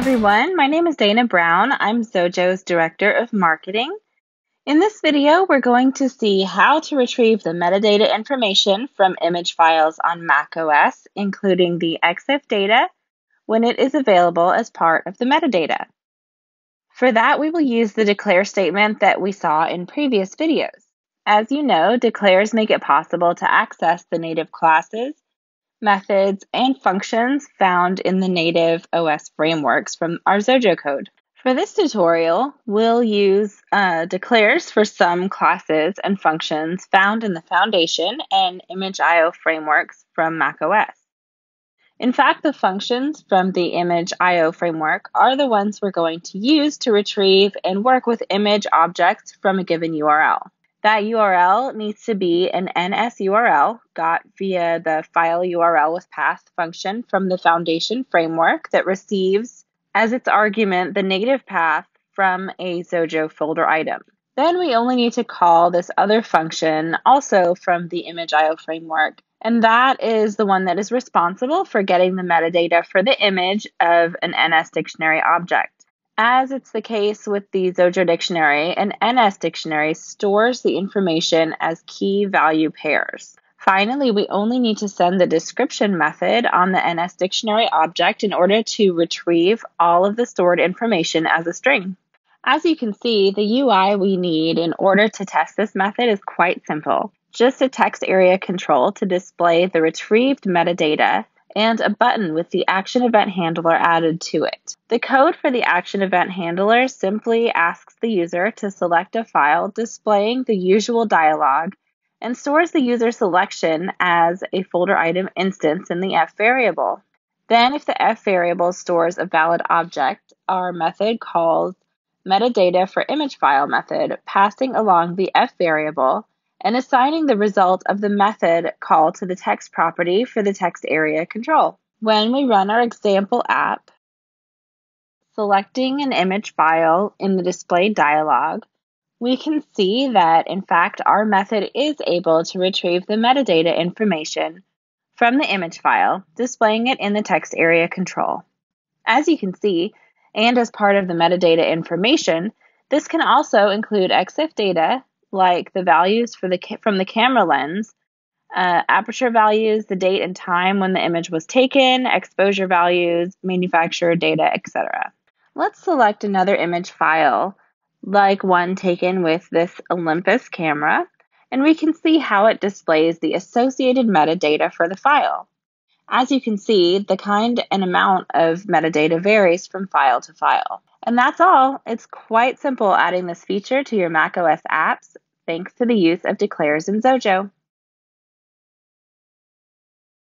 everyone. My name is Dana Brown. I'm Xojo's Director of Marketing. In this video, we're going to see how to retrieve the metadata information from image files on macOS, including the EXIF data, when it is available as part of the metadata. For that, we will use the declare statement that we saw in previous videos. As you know, declares make it possible to access the native classes, methods, and functions found in the native OS frameworks from our Xojo code. For this tutorial, we'll use uh, declares for some classes and functions found in the Foundation and ImageIO frameworks from macOS. In fact, the functions from the ImageIO framework are the ones we're going to use to retrieve and work with image objects from a given URL. That URL needs to be an NS URL got via the file URL with path function from the Foundation framework that receives as its argument the native path from a Xojo folder item. Then we only need to call this other function also from the ImageIO framework, and that is the one that is responsible for getting the metadata for the image of an NS dictionary object. As it's the case with the Xojo dictionary, an NS dictionary stores the information as key value pairs. Finally, we only need to send the description method on the NS dictionary object in order to retrieve all of the stored information as a string. As you can see, the UI we need in order to test this method is quite simple. Just a text area control to display the retrieved metadata and a button with the action event handler added to it. The code for the action event handler simply asks the user to select a file displaying the usual dialog and stores the user selection as a folder item instance in the f variable. Then, if the f variable stores a valid object, our method calls metadata for image file method, passing along the f variable and assigning the result of the method call to the text property for the text area control. When we run our example app, selecting an image file in the display dialog, we can see that, in fact, our method is able to retrieve the metadata information from the image file, displaying it in the text area control. As you can see, and as part of the metadata information, this can also include EXIF data, like the values for the from the camera lens, uh, aperture values, the date and time when the image was taken, exposure values, manufacturer data, etc. Let's select another image file like one taken with this Olympus camera, and we can see how it displays the associated metadata for the file. As you can see, the kind and amount of metadata varies from file to file. And that's all. It's quite simple adding this feature to your macOS apps thanks to the use of declares in Xojo.